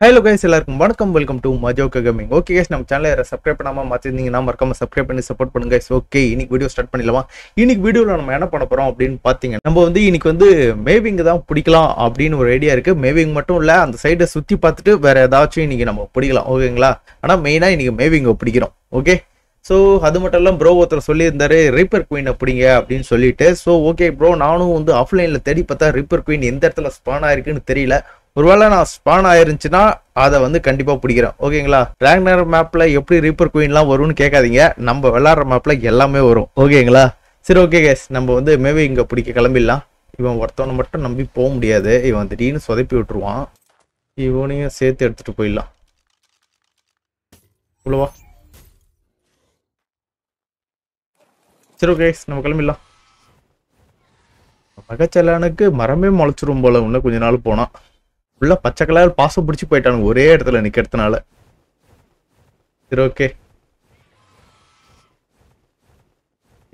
Hello guys எல்லாருக்கும் வணக்கம். Welcome to மஜோக கேமிங் ஓகே கைஸ் நம்ம சேனலை சப்ஸ்கிரைப் பண்ணாமல் மாற்றிருந்தீங்கன்னா மறக்காம சப்ஸ்கிரைப் பண்ணி சப்போர்ட் பண்ணுங்க கைஸ் ஓகே இன்னைக்கு வீடியோ ஸ்டார்ட் பண்ணிடலாமா? இன்னைக்கு வீடியோவில் நம்ம என்ன பண்ண போகிறோம் அப்படின்னு பார்த்தீங்க நம்ம வந்து இன்னைக்கு வந்து மேவிங் தான் பிடிக்கலாம் அப்படின்னு ஒரு ஐடியா இருக்குது மேவிங் மட்டும் இல்லை அந்த சைடை சுற்றி பார்த்துட்டு வேறு ஏதாச்சும் இன்னைக்கு நம்ம பிடிக்கலாம். ஓகேங்களா ஆனால் மெயினாக இன்னைக்கு மேவிங்கை பிடிக்கிறோம். ஓகே ஸோ அது மட்டும் இல்லாமல் ப்ரோ ஒருத்தர் சொல்லியிருந்தாரு ரீப்பர் குயின் அப்படிங்க அப்படின்னு சொல்லிட்டு. ஸோ ஓகே ப்ரோ நானும் வந்து ஆஃப்லைனில் தேடி பார்த்தா ரீப்பர் குயின் எந்த இடத்துல ஸ்பான் ஆயிருக்குன்னு தெரியல. ஒருவேளை நான் ஸ்பான் ஆயிருந்துச்சுன்னா அதை வந்து கண்டிப்பாக பிடிக்கிறேன். ஓகேங்களா ரேங்னர் மேப்பில் எப்படி ரீப்பர் குயின்லாம் வரும்னு கேட்காதீங்க. நம்ம விளாட்ற மேப்பில் எல்லாமே வரும். ஓகேங்களா சரி ஓகே கேஸ் நம்ம வந்து மேபி இங்கே பிடிக்க கிளம்பிடலாம். இவன் ஒருத்தவனை மட்டும் நம்பி போக முடியாது. இவன் திடீர்னு சொதப்பி விட்டுருவான். இவனையும் சேர்த்து எடுத்துகிட்டு போயிடலாம். இவ்வளோவா சரி ஓகே நம்ம கிளம்பிடலாம். மகச்சலானுக்கு மரமே முளைச்சிரும் போல. இன்னும் கொஞ்ச நாள் போனா. ஃபுல்லா பச்சை கலர் பாசம் பிடிச்சி போயிட்டானுங்க ஒரே இடத்துல நிக்கிறதுனால. சரி ஓகே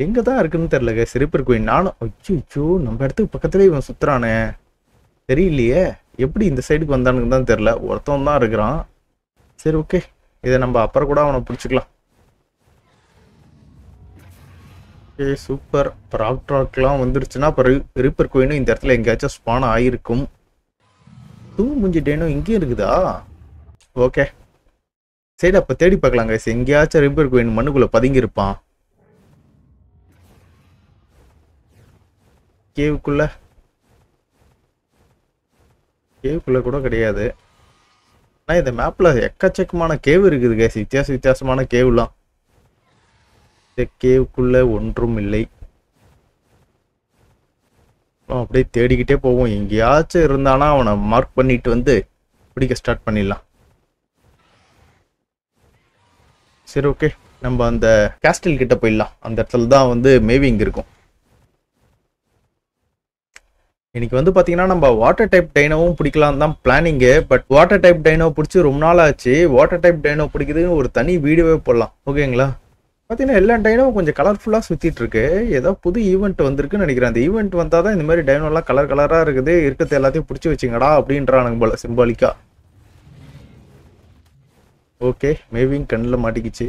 எங்க தான் இருக்குன்னு தெரியல சிரிப்பர் கோயில் நானும் அச்சோ நம்ம இடத்துக்கு பக்கத்துலயே இவன் சுத்துறானே. தெரியலையே. எப்படி இந்த சைடுக்கு வந்தானுங்க தான் தெரியல. ஒருத்தவன் தான் இருக்கிறான். சரி ஓகே இதை நம்ம அப்புறம் கூட அவனை பிடிச்சிக்கலாம். ஓகே சூப்பர் இப்போ ராக் ட்ராக்லாம் வந்துருச்சுன்னா அப்புறம் ரிப்பர் கோயினும் இந்த இடத்துல எங்கேயாச்சும் ஸ்பான் ஆகிருக்கும் தூ முஞ்சி டேனோ இங்கேயும் இருக்குதா? ஓகே. சரி அப்போ தேடி பார்க்கலாம் கைஸ் எங்கேயாச்சும் ரிப்பேர் கோயின் மண்ணுக்குள்ளே பதுங்கியிருப்பான். கேவுக்குள்ள. கேவுக்குள்ளே கூட கிடையாது. ஆனால் இந்த மேப்பில் எக்கச்சக்கமான கேவ் இருக்குது கைஸ் வித்தியாச வித்தியாசமான கேவ்லாம். இந்த கேவுக்குள்ளே ஒன்றும் இல்லை. அப்புறம் அப்படியே தேடிக்கிட்டே போவோம். எங்கேயாச்சும் இருந்தானா அவனை மார்க் பண்ணிட்டு வந்து பிடிக்க ஸ்டார்ட் பண்ணிடலாம். சரி ஓகே நம்ம அந்த கேஸ்டில் கிட்ட போயிடலாம். அந்த இடத்துல தான் வந்து மேவிங் இருக்கும். இன்னைக்கு வந்து பார்த்தீங்கன்னா நம்ம வாட்டர் டைப் டைனோவும் பிடிக்கலாம் தான் planning but water type dino பிடிச்சி ரொம்ப நாள் ஆச்சு. வாட்டர் டைப் டைனோ பிடிக்கிறதுக்கு ஒரு தனி வீடியோவே போடலாம். ஓகேங்களா பார்த்தீங்கன்னா எல்லா டைனும் கொஞ்சம் கலர்ஃபுல்லாக சுற்றிட்டு இருக்கு ஏதோ புது ஈவெண்ட் வந்திருக்குன்னு நினைக்கிறேன். அந்த ஈவெண்ட் வந்தால் தான் இந்த மாதிரி டைனோலாம் கலர் கலராக இருக்குது. இருக்கிறது எல்லாத்தையும் பிடிச்சி வச்சுங்கடா அப்படின்றானுங்க போல சிம்பாலிக்கா ஓகே மேவிங் கண்ணில் மாட்டிக்கிச்சு.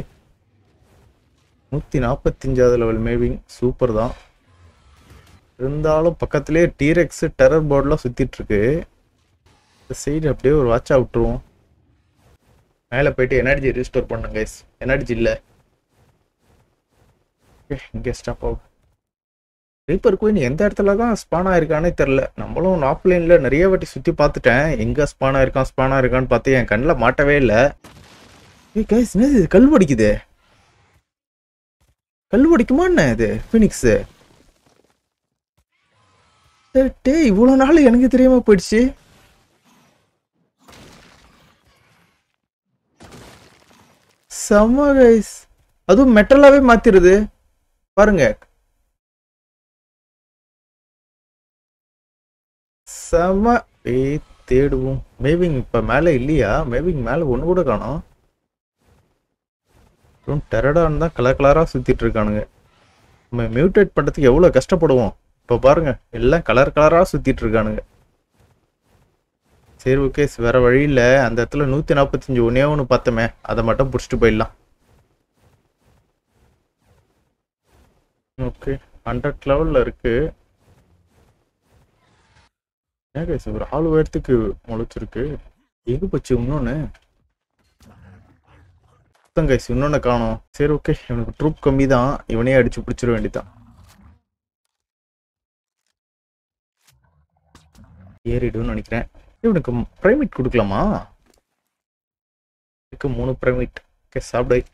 நூற்றி நாற்பத்தஞ்சாவது லெவல் மேவிங் சூப்பர் தான். இருந்தாலும் பக்கத்துலேயே டீரெக்ஸ் டெரர் போர்டெலாம் சுற்றிட்டுருக்கு இந்த சைடு அப்படியே ஒரு வாட்சாக விட்டுருவோம். மேலே போயிட்டு எனர்ஜி ரீஸ்டோர் பண்ணுங்க எனர்ஜி இல்லை. இங்கே ஸ்டாப் ஆகும். ரீப்பர் குயின் எந்த இடத்துல தான் ஸ்பான் ஆயிருக்கானே தெரில நம்மளும் ஆஃப்லைனில் நிறைய வாட்டி சுற்றி பார்த்துட்டேன். எங்கே ஸ்பான் ஆயிருக்கான் ஸ்பான் ஆயிருக்கான்னு பார்த்து என் கண்ணில் மாட்டவே இல்லை. ஏ கைஸ் இது? கல் வடிக்குது. கல் வடிக்குமா என்ன இது? ஃபினிக்ஸு டே இவ்வளோ நாள் எனக்கு தெரியாம போயிடுச்சு. செம்ம கைஸ் அதுவும் மெட்டலாகவே மாற்றிடுது பாருங்க. செம ஏய் தேடுவோம். மேவிங் இப்ப மேல இல்லையா? மேவிங் மேல ஒண்ணு கூட காணும். அப்புறம் டெரடான் தான் கலர் கலரா சுத்திட்டு இருக்கானுங்க. நம்ம மியூட்டேட் பண்றதுக்கு எவ்வளவு கஷ்டப்படுவோம்? இப்ப பாருங்க. எல்லாம் கலர் கலரா சுத்திட்டு இருக்கானுங்க. சரி ஓகே வேற வழியில் அந்த இடத்துல நூத்தி நாற்பத்தஞ்சு ஒன்னே ஒன்று பார்த்தோமே. அதை மட்டும் பிடிச்சிட்டு போயிடலாம். ஓகே ஹண்ட்ரட் லெவலில் இருக்குது ஏன் கைஸ் ஒரு ஆள் உயரத்துக்கு முளைச்சிருக்கு. எங்க போச்சு இன்னொன்று கைஸ் இன்னொன்று காணும். சரி ஓகே இவனுக்கு ட்ரூப் கம்மி தான் இவனே அடிச்சு பிடிச்சிட வேண்டிதான் ஏறிடுன்னு நினைக்கிறேன். இவனுக்கு பிரைமேட் கொடுக்கலாமா? இருக்கு மூணு பிரைமேட் ஓகே சாப்பிடு.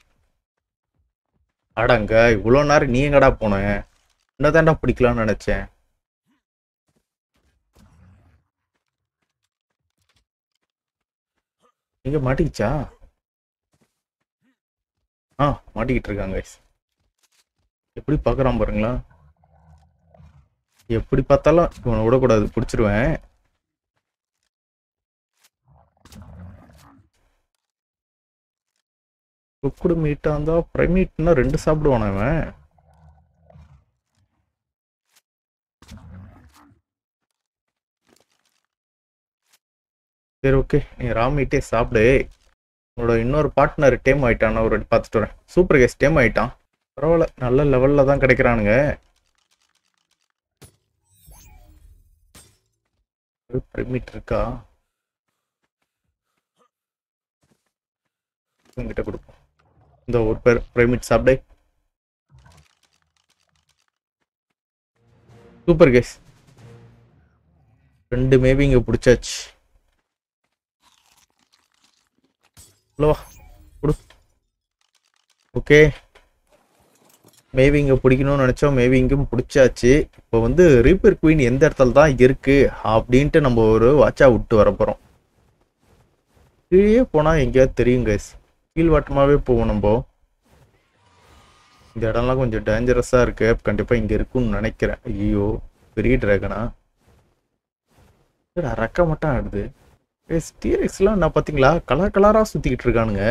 அடங்க இவ்வளோ நேரம் நீ எங்கடா போன? என்னதான்டா பிடிக்கலாம்னு நினச்சேன். இங்க மாட்டிக்கிச்சா? ஆ மாட்டிக்கிட்டு இருக்காங்க எப்படி பார்க்குறான் பாருங்களா எப்படி பார்த்தாலும் இவனை விடக்கூடாது பிடிச்சிருவேன். குக்குடு மீட்டா இருந்தா பிரைமீட்னா ரெண்டு சாப்பிடுவான அவன். சரி ஓகே நீ ராமிட்டே சாப்பிடு. உன்னோட இன்னொரு பார்ட்னர் டேம் ஆயிட்டான். நான் ஒரு பார்த்துட்டு வரேன். சூப்பர் கேஸ் டேம் ஆயிட்டான். பரவாயில்ல. நல்ல லெவலில் தான் கிடைக்கிறானுங்க. மீட் இருக்கா? உங்ககிட்ட கொடுப்போம். இந்த ஒரு பேர் பிரைமிட் சூப்பர் கேஸ் ரெண்டு மேபி இங்க பிடிச்சாச்சு. ஹலோ கொடு. ஓகே மேபி இங்கே பிடிக்கணும்னு நினச்சோம் மேபி இங்கேயும் பிடிச்சாச்சு. இப்போ வந்து ரீப்பர் குயின் எந்த இடத்துல தான் இருக்கு அப்படின்ட்டு நம்ம ஒரு வாட்சா விட்டு வர போகிறோம் கீழே போனால் எங்கேயாவது தெரியும் கேஸ் கீழ்வாட்டமாகவே போவோம் நம்ம. இந்த இடம்லாம் கொஞ்சம் டேஞ்சரஸாக இருக்கு. கண்டிப்பாக இங்கே இருக்கும்னு நினைக்கிறேன். ஐயோ பெரிய ட்ராகனா ரெக்க மட்டும் ஆடுது. ஸ்டீரிக்ஸ்லாம் நான் பார்த்தீங்களா கலர் கலராக சுற்றிக்கிட்டு இருக்கானுங்க.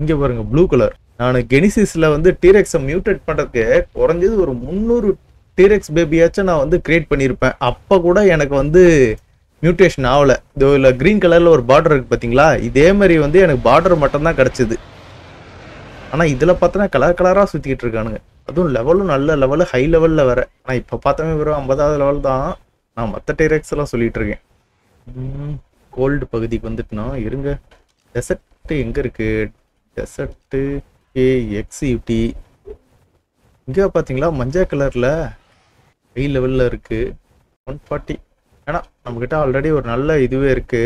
இங்கே பாருங்க ப்ளூ கலர் நான் கெனிசிஸில் வந்து டீரெக்ஸை மியூட்டேட் பண்ணுறதுக்கு குறைஞ்சது ஒரு முந்நூறு டீரெக்ஸ் பேபியாச்சும் நான் வந்து கிரியேட் பண்ணியிருப்பேன். அப்போ கூட எனக்கு வந்து மியூட்டேஷன் ஆகலை. இதோ இல்லை க்ரீன் கலரில் ஒரு பார்டர் இருக்குது பார்த்தீங்களா இதே மாதிரி வந்து எனக்கு பார்டர் மட்டும்தான் கிடச்சிது. ஆனால் இதில் பார்த்தோன்னா கலர் கலராக சுற்றிக்கிட்டு இருக்கானுங்க. அதுவும் லெவலும் நல்ல லெவலு ஹை லெவலில் வேற. ஆனால் இப்போ பார்த்தோமே வெறும் ஐம்பதாவது லெவல் தான். நான் மற்ற டீரெக்ஸ் எல்லாம் சொல்லிட்டு இருக்கேன். கோல்டு பகுதிக்கு வந்துட்டுனா இருங்க. டெசர்ட்டு எங்கே இருக்குது டெசர்ட்டு ஏ எக்ஸ்இடி இங்கே பார்த்தீங்களா மஞ்சள் கலரில் ஹை லெவலில் இருக்குது ஒன் ஃபார்ட்டி ஏன்னா நம்மக்கிட்ட ஆல்ரெடி ஒரு நல்ல இதுவே இருக்கு.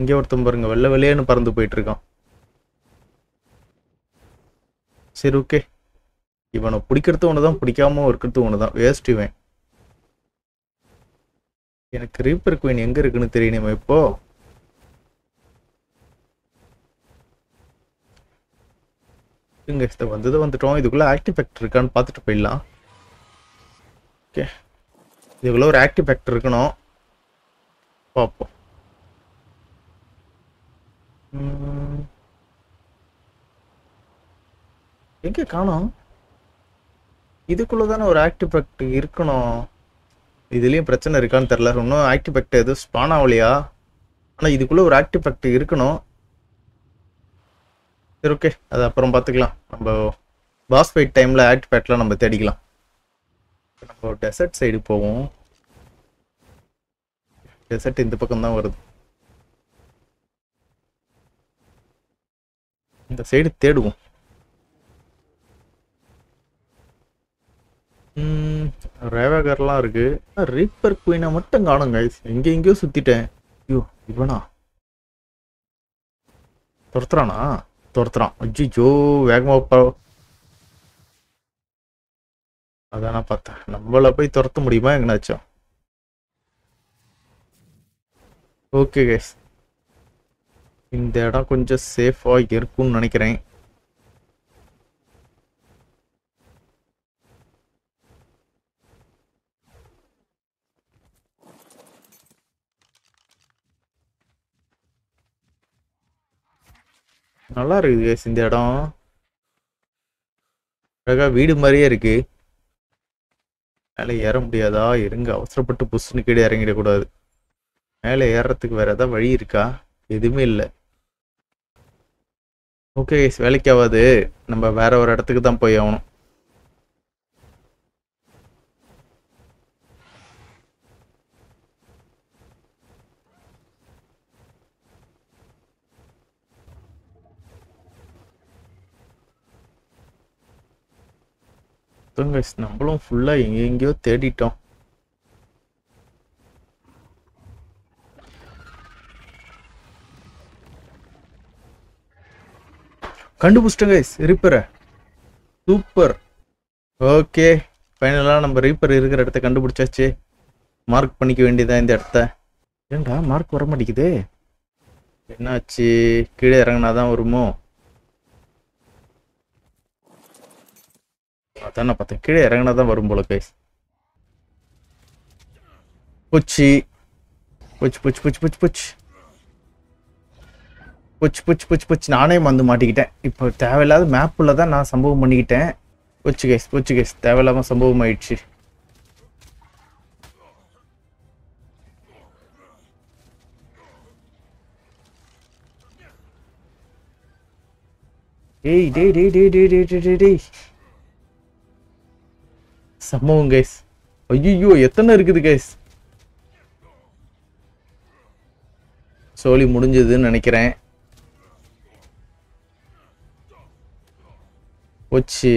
இங்கே ஒருத்தன் பாருங்க வெள்ளை வெளியேன்னு பறந்து போயிட்டு இருக்கான் சரி ஓகே இவனை பிடிக்கிறது ஒன்று தான் பிடிக்காம இருக்கிறது ஒன்று தான் வேஸ்ட் இவன். எனக்கு ரீப்பர் குயின் எங்கே இருக்குன்னு தெரியணுமே இப்போ. இங்க இதை வந்தது வந்துட்டோம். இதுக்குள்ள ஆக்டிவ் ஃபேக்டர் இருக்கான்னு பார்த்துட்டு போயிடலாம். ஓகே இதுக்குள்ள ஒரு ஆக்டிவ் ஃபேக்டர் இருக்கணும். பார்ப்போம் எங்கே எங்க காணோம்? இதுக்குள்ள தானே ஒரு ஆக்டிபெக்ட் இருக்கணும். இதுலயும் பிரச்சனை இருக்கான்னு தெரியல. இன்னும் ஆக்டிபெக்ட் எதுவும் ஸ்பான் ஆகலையா? ஆனா இதுக்குள்ள ஒரு ஆக்டிபெக்ட் இருக்கணும். சரி ஓகே அது அப்புறம் பார்த்துக்கலாம். நம்ம பாஸ் ஃபைட் டைமில் ஆக்ட் நம்ம தேடிக்கலாம். நம்ம டெசர்ட் சைடு போவோம். டெசர்ட் இந்த பக்கம் தான் வருது. இந்த சைடு தேடுவோம். ரேவகர்லாம் இருக்கு. ரீப்பர் குயினை மட்டும் காணும் கைஸ் எங்க எங்கேயோ சுத்திட்டேன். ஐயோ இவனா? துரத்துறானா? துரத்துறான். அஜிஜோ வேகமா போ அதான் நான் பார்த்தேன். நம்மள போய் துரத்த முடியுமா எங்கனாச்சும்? ஓகே கேஸ் இந்த இடம் கொஞ்சம் சேஃபாக இருக்கும்னு நினைக்கிறேன். நல்லா இருக்குது கேஸ் இந்த இடம். அழகா வீடு மாதிரியே இருக்கு. மேலே ஏற முடியாதா? இருங்க அவசரப்பட்டு புஷ்னு கீழே இறங்கிடக்கூடாது. மேலே ஏறுறதுக்கு வேற ஏதாவது வழி இருக்கா? எதுவுமே இல்லை. ஓகே வேலைக்கு ஆகாது நம்ம வேற ஒரு இடத்துக்கு தான் போய் ஆகணும். நம்மளும் ஃபுல்லாக எங்க எங்கேயோ தேடிட்டோம். கண்டுபிடிச்சிட்டோம் கைஸ் ரிப்பரை சூப்பர் ஓகே ஃபைனலாக நம்ம ரீப்பர் இருக்கிற இடத்த கண்டுபிடிச்சாச்சு. மார்க் பண்ணிக்க வேண்டியதா இந்த இடத்த? ஏன்டா மார்க் வர மாட்டேங்குதே. என்னாச்சு? கீழே இறங்கினா தான் வருமோ? அதான் நான் பார்த்தேன். கீழே இறங்கினா தான் வரும் போல கைஸ் பூச்சி. பூச்சி பூச்சி பூச்சி பூச்சி பூச்சி. புச்சு புச்சு புச்சு புச்சு நானே வந்து மாட்டிக்கிட்டேன். இப்போ தேவையில்லாத மேப்பில் தான் நான் சம்பவம் பண்ணிக்கிட்டேன். புச்சு கேஸ் புச்சு கேஸ் தேவையில்லாமல் சம்பவம் ஆயிடுச்சு. டேய் டேய் டேய் டேய் டேய் டேய் டேய் டேய் டேய். சம்பவம் கேஸ் ஐயோ எத்தனை இருக்குது கேஸ் சோழி முடிஞ்சதுன்னு நினைக்கிறேன். போச்சு.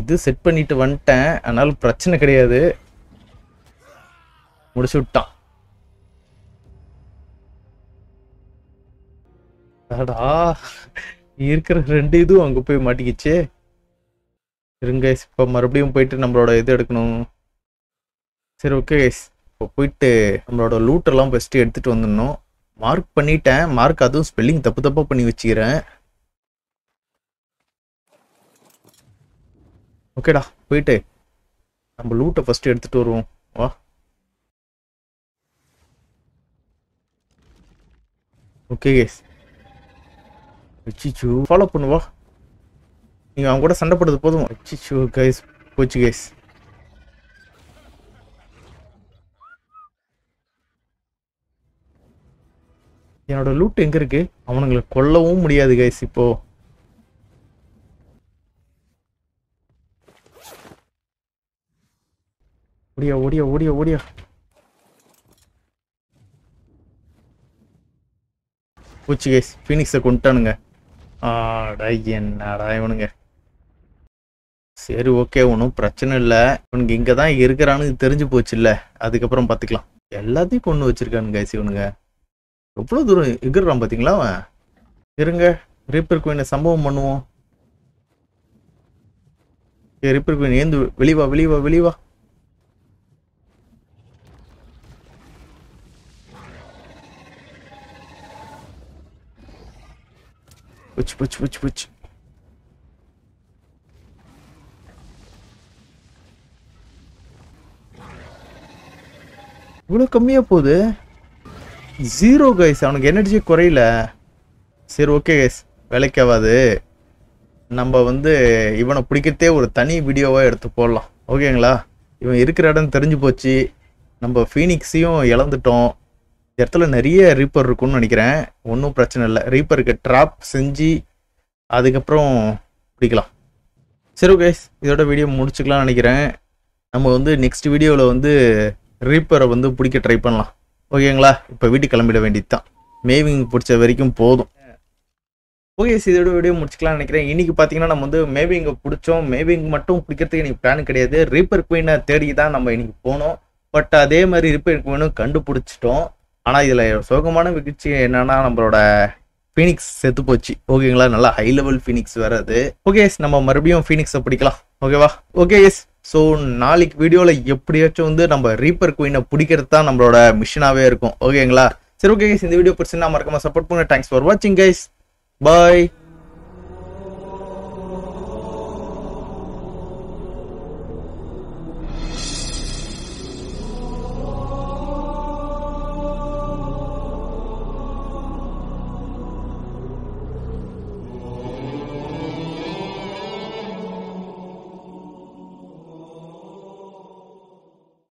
இது செட் பண்ணிட்டு வந்துட்டேன். அதனால பிரச்சனை கிடையாது. முடிச்சு விட்டான். அடா இருக்கிற ரெண்டு இதுவும் அங்க போய் மாட்டிக்கிச்சு. இருங்க இப்போ மறுபடியும் போயிட்டு நம்மளோட இது எடுக்கணும். சரி ஓகே இப்போ போயிட்டு நம்மளோட லூட்டெல்லாம் ஃபஸ்ட்டு எடுத்துகிட்டு வந்துடணும். மார்க் பண்ணிட்டேன். மார்க் அதுவும் ஸ்பெல்லிங் தப்பு தப்பாக பண்ணி வச்சுக்கிறேன். ஓகேடா போயிட்டு. நம்ம லூட்டை ஃபஸ்ட்டு எடுத்துகிட்டு வருவோம். வா. ஓகே கேஸ் வச்சிச்சு ஃபாலோ பண்ணுவா நீங்கள் அவங்க கூட சண்டை போடுறது போதும். வச்சிச்சு கைஸ் போச்சு கைஸ் என்னோட லூட் எங்கே இருக்குது அவனுங்களை கொல்லவும் முடியாது கைஸ் இப்போது ஓடியா ஓடியா ஓடியா ஓடியா. பூச்சி கைஸ் ஃபீனிக்ஸை கொண்டுட்டானுங்க ஆடா என்னடா இவனுங்க. சரி ஓகே ஒன்றும் பிரச்சனை இல்லை. இவனுக்கு இங்கே தான் இருக்கிறான்னு தெரிஞ்சு போச்சுல்ல. அதுக்கப்புறம் பார்த்துக்கலாம் எல்லாத்தையும் கொண்டு வச்சிருக்கானுங்க கைஸ் இவனுங்க. எவ்வளோ தூரம் இருக்கிறான் பார்த்தீங்களா அவன்? இருங்க ரீப்பர் குயினை சம்பவம் பண்ணுவோம். ஏ ரீப்பர் குயின் ஏந்து வெளிவா வெளிவா வெளிவா Which, which, which, which? இவ்வளோ கம்மியாக போகுது. ஜீரோ கைஸ் அவனுக்கு எனர்ஜி குறையல. சரி ஓகே கைஸ் வேலைக்கு ஆகாது நம்ம வந்து இவனை பிடிக்கிறதே ஒரு தனி வீடியோவாக எடுத்து போடலாம். ஓகேங்களா இவன் இருக்கிற இடம் தெரிஞ்சு போச்சு. நம்ம ஃபீனிக்ஸையும் இழந்துட்டோம். இடத்துல நிறைய ரீப்பர் இருக்கும்னு நினைக்கிறேன். ஒன்றும் பிரச்சனை இல்லை. ரீப்பருக்கு ட்ராப் செஞ்சு அதுக்கப்புறம் பிடிக்கலாம். சரி ஓகே இதோட வீடியோ முடிச்சுக்கலாம்னு நினைக்கிறேன். நம்ம வந்து நெக்ஸ்ட் வீடியோவில் வந்து ரீப்பரை வந்து பிடிக்க ட்ரை பண்ணலாம். ஓகேங்களா இப்போ வீட்டுக்கு கிளம்பிட வேண்டியது தான் மேவிங் பிடிச்ச வரைக்கும் போதும். ஓகே இதோட வீடியோ முடிச்சுக்கலாம்னு நினைக்கிறேன். இன்றைக்கி பார்த்தீங்கன்னா நம்ம வந்து மேவிங்க பிடிச்சோம். மேவிங் மட்டும் பிடிக்கிறதுக்கு இன்றைக்கி பிளான் கிடையாது. ரீப்பர் குயினை தேடி தான் நம்ம இன்றைக்கி போனோம். பட் அதே மாதிரி ரீப்பர் குயினும் கண்டுபிடிச்சிட்டோம். ஆனால் இதில் சோகமான நிகழ்ச்சி என்னன்னா நம்மளோட ஃபீனிக்ஸ் செத்து போச்சு. ஓகேங்களா நல்லா ஹை லெவல் ஃபீனிக்ஸ் வராது ஓகே நம்ம மறுபடியும் ஃபீனிக்ஸை பிடிக்கலாம். ஓகேவா ஓகே எஸ் ஸோ நாளைக்கு வீடியோவில் எப்படியாச்சும் வந்து நம்ம ரீப்பர் குயினை பிடிக்கிறது தான் நம்மளோட மிஷனாகவே இருக்கும். ஓகேங்களா சரி ஓகே இந்த வீடியோ பிடிச்சிருந்தா மறக்காம சப்போர்ட் பண்ணுங்க. தேங்க்ஸ் ஃபார் வாட்சிங் கைஸ் பாய்